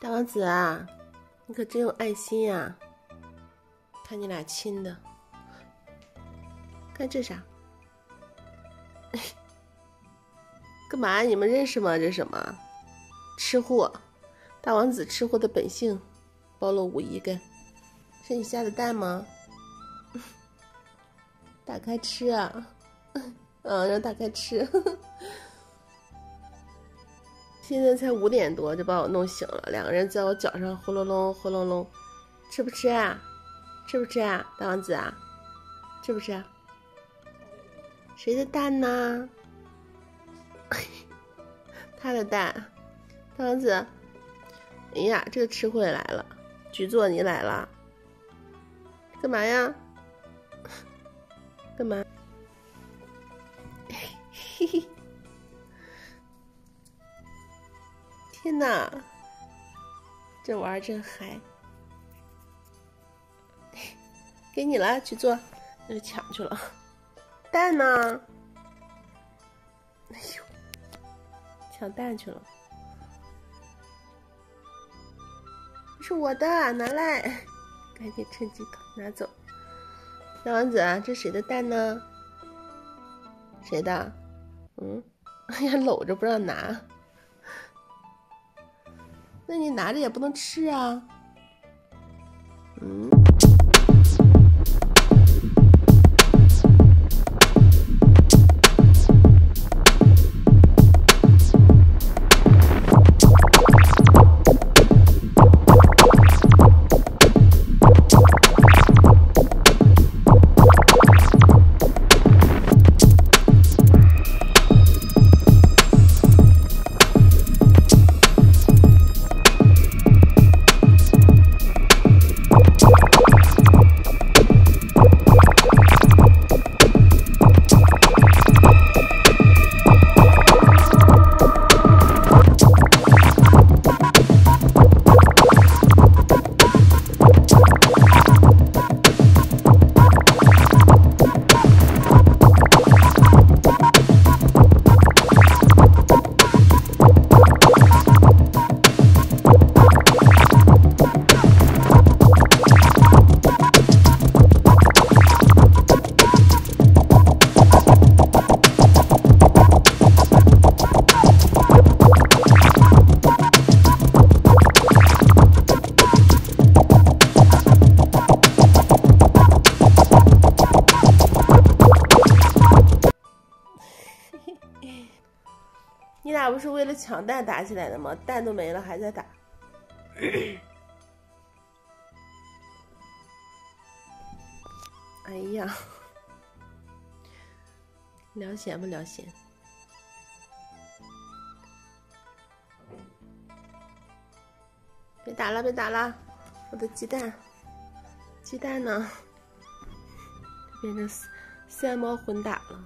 大王子啊，你可真有爱心呀！看你俩亲的，看这啥？干嘛？你们认识吗？这什么？吃货，大王子吃货的本性暴露无遗。该是你下的蛋吗？打开吃啊！嗯，让打开吃。现在才五点多，就把我弄醒了。两个人在我脚上呼隆隆、呼隆隆，吃不吃啊？吃不吃啊？大王子啊？吃不吃？啊谁的蛋呢？他的蛋。大王子，哎呀，这个吃货也来了。局座，你来了？干嘛呀？干嘛？嘿嘿。天哪，这玩儿真嗨！给你了，去做，那就抢去了。蛋呢？哎呦，抢蛋去了！是我的，拿来，赶紧趁机拿走。小王子，这谁的蛋呢？谁的？嗯，哎呀，搂着不让拿。那你拿着也不能吃啊，嗯。你俩不是为了抢蛋打起来的吗？蛋都没了，还在打。哎呀，聊闲不聊闲？别打了，别打了！我的鸡蛋，鸡蛋呢？变成三猫混打了。